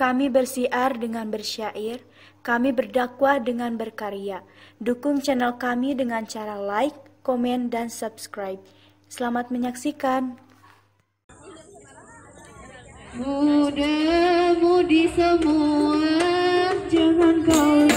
Kami bersiar dengan bersyair, kami berdakwah dengan berkarya. Dukung channel kami dengan cara like, komen, dan subscribe. Selamat menyaksikan. Muda-mudi semua, jangan kau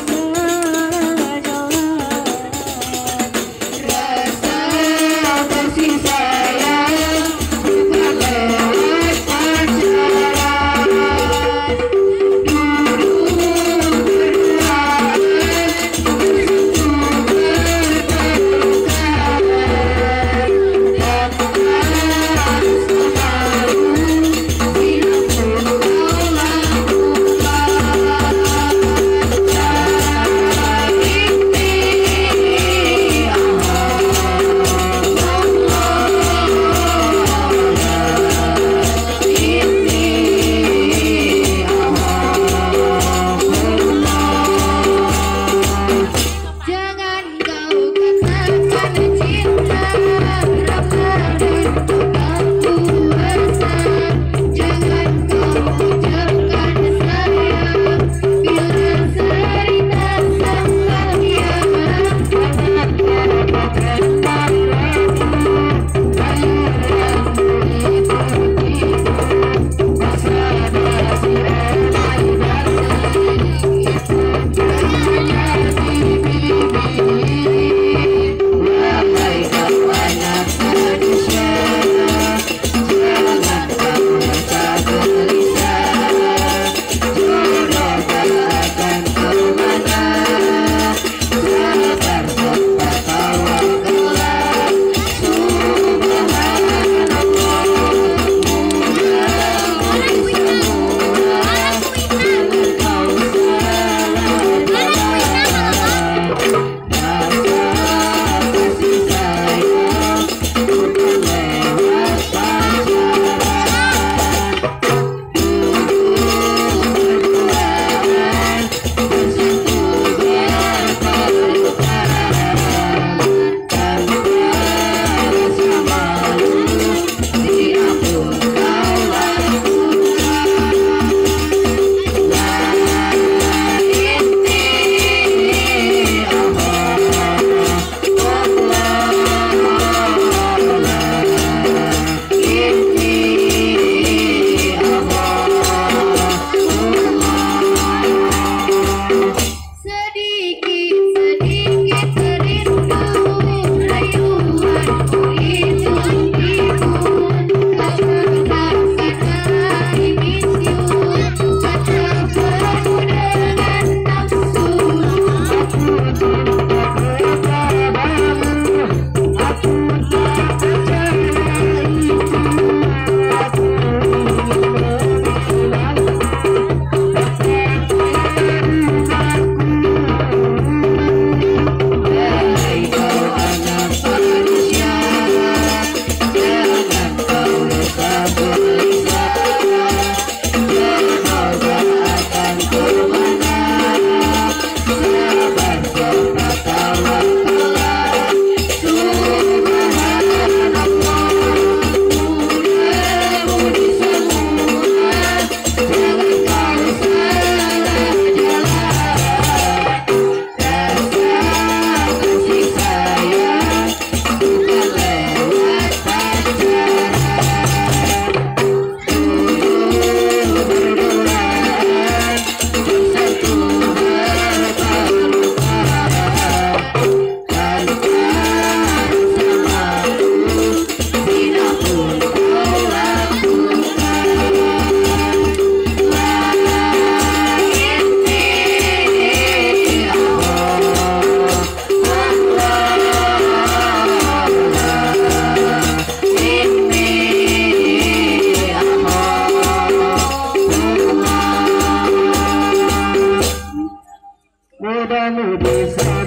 muda-mudi semua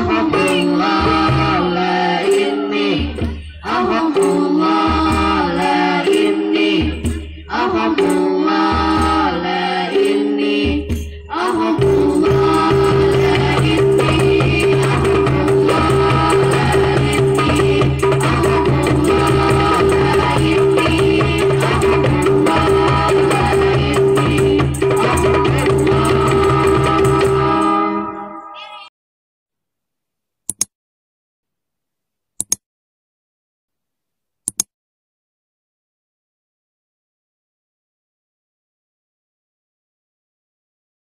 Música